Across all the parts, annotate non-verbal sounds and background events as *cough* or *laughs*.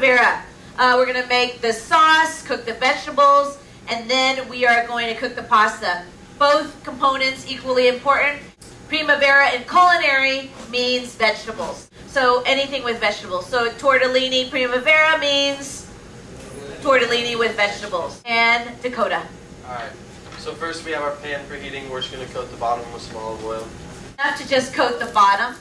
primavera. Uh, we're going to make the sauce, cook the vegetables, and then we are going to cook the pasta. Both components equally important. Primavera in culinary means vegetables. So anything with vegetables. So tortellini primavera means tortellini with vegetables. And Dakota. Alright, so first we have our pan preheating. We're just going to coat the bottom with some olive oil. Not to just coat the bottom,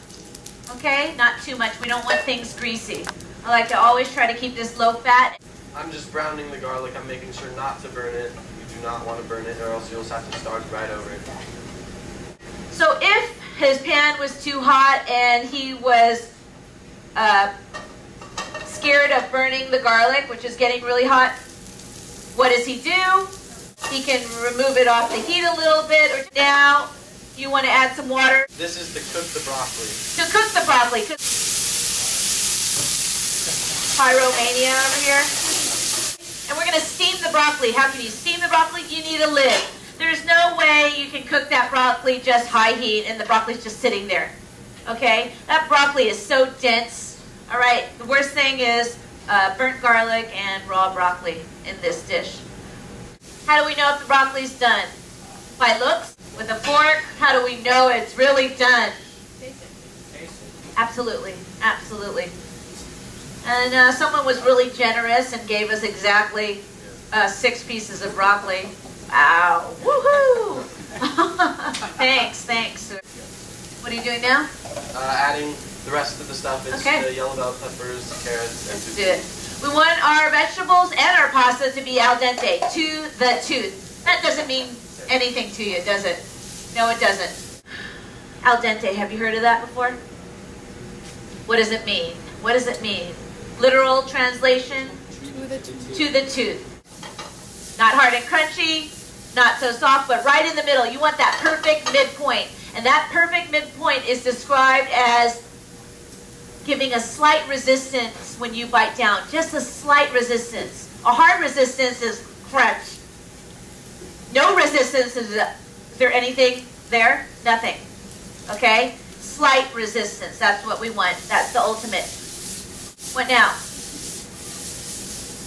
okay? Not too much. We don't want things greasy. I like to always try to keep this low fat. I'm just browning the garlic. I'm making sure not to burn it. You do not want to burn it or else you'll have to start right over it. So if his pan was too hot and he was uh, scared of burning the garlic, which is getting really hot, what does he do? He can remove it off the heat a little bit. Or now you want to add some water This is to cook the broccoli. to cook the broccoli. Pyromania over here. And we're going to steam the broccoli. How can you steam the broccoli? You need a lid. There's no way you can cook that broccoli just high heat and the broccoli's just sitting there. Okay? That broccoli is so dense. All right? The worst thing is uh, burnt garlic and raw broccoli in this dish. How do we know if the broccoli's done? By looks? With a fork? How do we know it's really done? Taste it. Absolutely, absolutely. And uh, someone was really generous and gave us exactly uh, six pieces of broccoli. Wow, woohoo! *laughs* thanks, thanks. What are you doing now? Uh, adding the rest of the stuff. It's Okay. the yellow bell peppers, carrots, and Let's zucchini. do it. We want our vegetables and our pasta to be al dente, to the tooth. That doesn't mean anything to you, does it? No, it doesn't. Al dente, have you heard of that before? What does it mean? What does it mean? Literal translation? To the tooth. To the tooth. Not hard and crunchy, not so soft, but right in the middle. You want that perfect midpoint. And that perfect midpoint is described as giving a slight resistance when you bite down. Just a slight resistance. A hard resistance is crunch. No resistance is, is there anything there? Nothing. Okay? Slight resistance. That's what we want. That's the ultimate. What now?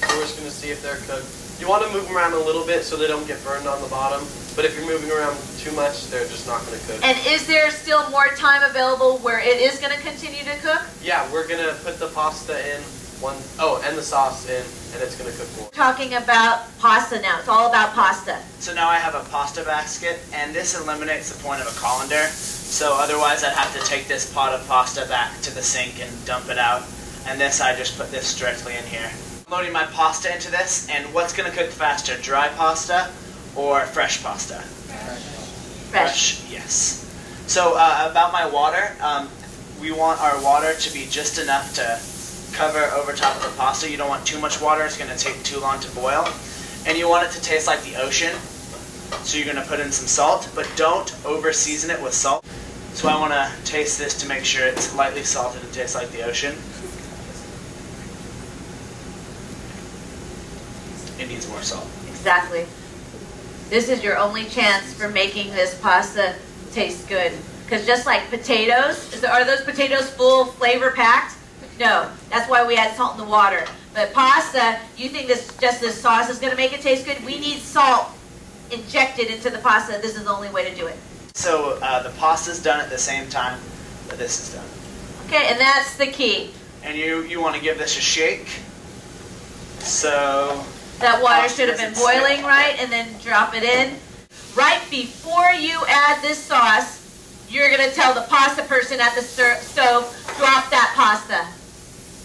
We're just going to see if they're cooked. You want to move them around a little bit so they don't get burned on the bottom. But if you're moving around too much, they're just not going to cook. And is there still more time available where it is going to continue to cook? Yeah, we're going to put the pasta in one oh and the sauce in, and it's going to cook more. Talking about pasta now. It's all about pasta. So now I have a pasta basket, and this eliminates the point of a colander. So otherwise, I'd have to take this pot of pasta back to the sink and dump it out. And this, I just put this directly in here. Loading my pasta into this, and what's going to cook faster, dry pasta or fresh pasta? Fresh. yes. So uh, about my water, um, we want our water to be just enough to cover over top of the pasta. You don't want too much water; it's going to take too long to boil. And you want it to taste like the ocean. So you're going to put in some salt, but don't over season it with salt. So I want to taste this to make sure it's lightly salted and tastes like the ocean. It needs more salt. Exactly. This is your only chance for making this pasta taste good. Because just like potatoes, is, are those potatoes full flavor packed? No. That's why we add salt in the water. But pasta, you think this just this sauce is going to make it taste good? We need salt injected into the pasta. This is the only way to do it. So uh, the pasta's done at the same time that this is done. Okay, and that's the key. And you, you want to give this a shake. So That water should have been boiling, right? And then drop it in. Right before you add this sauce, you're going to tell the pasta person at the stove, drop that pasta.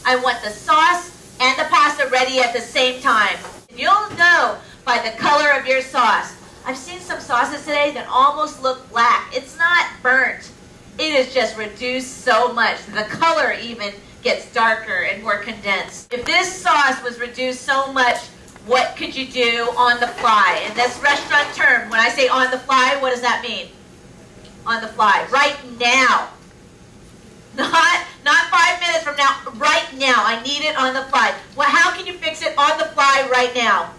I want the sauce and the pasta ready at the same time. You'll know by the color of your sauce. I've seen some sauces today that almost look black. It's not burnt. It is just reduced so much. The color even gets darker and more condensed. If this sauce was reduced so much, what could you do on the fly? And this restaurant term. When I say on the fly, what does that mean? On the fly. Right now. *laughs* Not not five minutes from now. Right now. I need it on the fly. Well, how can you fix it on the fly right now?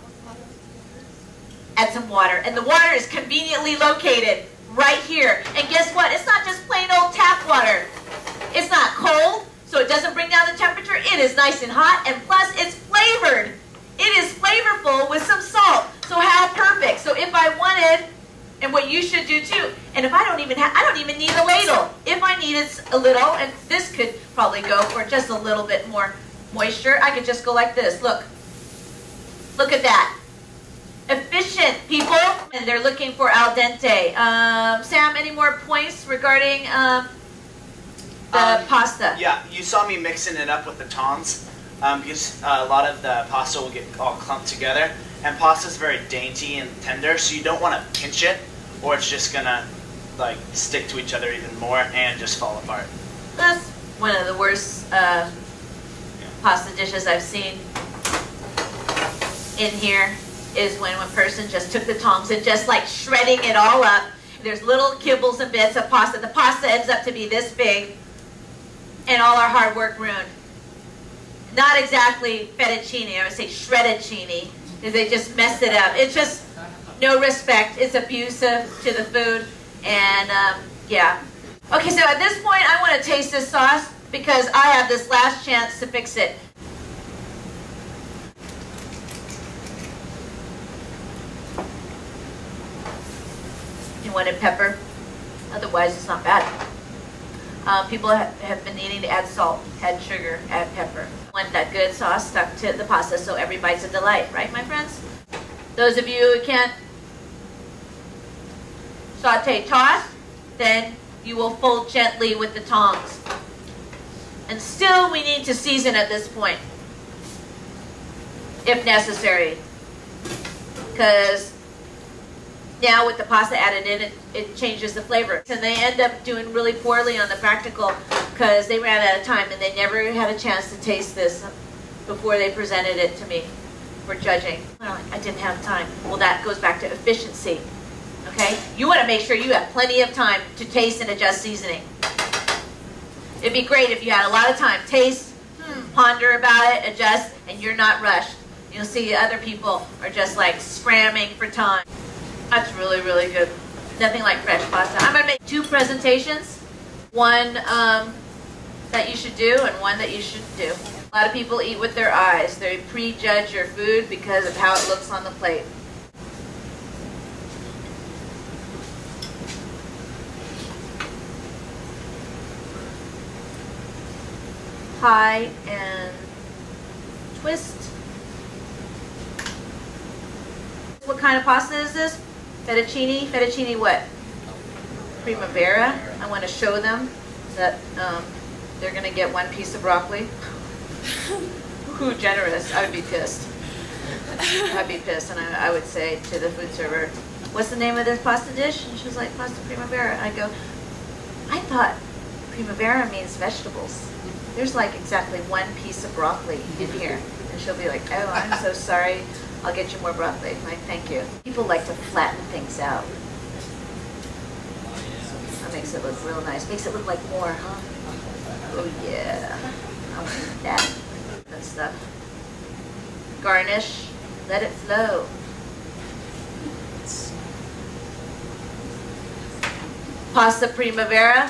Add some water. And the water is conveniently located right here. And guess what? It's not just plain old tap water. It's not cold. so it doesn't bring down the temperature. It is nice and hot, and plus it's flavored. It is flavorful with some salt. So how perfect. So if I wanted, and what you should do too, and if I don't even have, I don't even need a ladle. If I needed a little, and this could probably go for just a little bit more moisture, I could just go like this. Look. Look at that. Efficient, people. And they're looking for al dente. Um, Sam, any more points regarding um, the Um, pasta? Yeah, you saw me mixing it up with the tongs um, because uh, a lot of the pasta will get all clumped together. And pasta is very dainty and tender, so you don't want to pinch it, or it's just gonna like stick to each other even more and just fall apart. That's one of the worst uh, pasta dishes I've seen in here is when one person just took the tongs and just like shredding it all up. There's little kibbles and bits of pasta. The pasta ends up to be this big and all our hard work ruined. Not exactly fettuccine, I would say shredded chini, because they just mess it up. It's just no respect. It's abusive to the food. And um, yeah. Okay, so at this point, I want to taste this sauce because I have this last chance to fix it. You wanted pepper? Otherwise, it's not bad. Um, people ha- have been needing to add salt, add sugar, add pepper. Want that good sauce stuck to the pasta so every bite's a delight, right, my friends? Those of you who can't saute toss, then you will fold gently with the tongs. And still, we need to season at this point, if necessary. Because now with the pasta added in, it, it changes the flavor. And they end up doing really poorly on the practical because they ran out of time and they never had a chance to taste this before they presented it to me for judging. I didn't have time. Well, that goes back to efficiency. Okay? You want to make sure you have plenty of time to taste and adjust seasoning. It'd be great if you had a lot of time. Taste, hmm, ponder about it, adjust, and you're not rushed. You'll see other people are just like scramming for time. That's really, really good. Nothing like fresh pasta. I'm going to make two presentations. One um, that you should do and one that you shouldn't do. A lot of people eat with their eyes. They prejudge your food because of how it looks on the plate. High and twist. What kind of pasta is this? Fettuccine? Fettuccine what? Primavera. I want to show them that um, they're going to get one piece of broccoli. *laughs* Who generous. I would be pissed. I'd be pissed. And I, I would say to the food server, what's the name of this pasta dish? And she was like, pasta primavera. I go, I thought primavera means vegetables. There's like exactly one piece of broccoli in here. And she'll be like, oh, I'm so *laughs* sorry. I'll get you more broccoli. I'm like, thank you. People like to flatten things out. That makes it look real nice. Makes it look like more, huh? Oh yeah. I want that. That stuff. Garnish. Let it flow. Pasta primavera.